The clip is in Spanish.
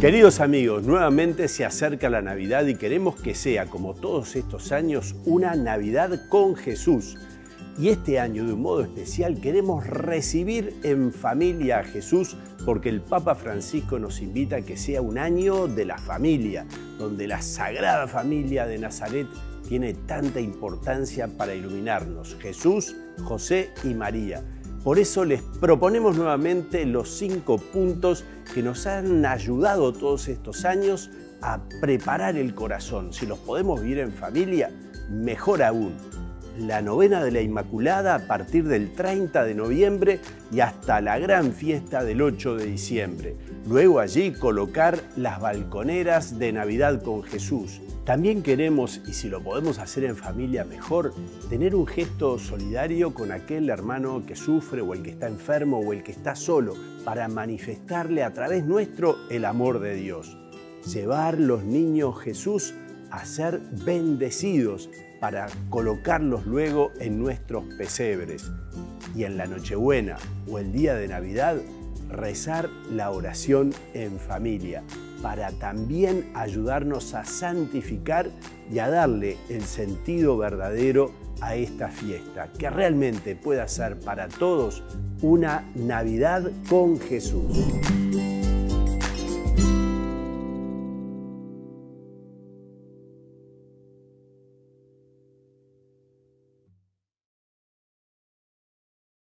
Queridos amigos, nuevamente se acerca la Navidad y queremos que sea, como todos estos años, una Navidad con Jesús. Y este año, de un modo especial, queremos recibir en familia a Jesús porque el Papa Francisco nos invita a que sea un año de la familia, donde la Sagrada Familia de Nazaret tiene tanta importancia para iluminarnos. Jesús, José y María. Por eso les proponemos nuevamente los cinco puntos que nos han ayudado todos estos años a preparar el corazón. Si los podemos vivir en familia, mejor aún. La novena de la Inmaculada a partir del 30 de noviembre y hasta la gran fiesta del 8 de diciembre. Luego allí colocar las balconeras de Navidad con Jesús también queremos, y si lo podemos hacer en familia mejor, tener un gesto solidario con aquel hermano que sufre o el que está enfermo o el que está solo, para manifestarle a través nuestro el amor de Dios. Llevar los niños Jesús a ser bendecidos para colocarlos luego en nuestros pesebres. Y en la Nochebuena o el día de Navidad, rezar la oración en familia para también ayudarnos a santificar y a darle el sentido verdadero a esta fiesta, que realmente pueda ser para todos una Navidad con Jesús.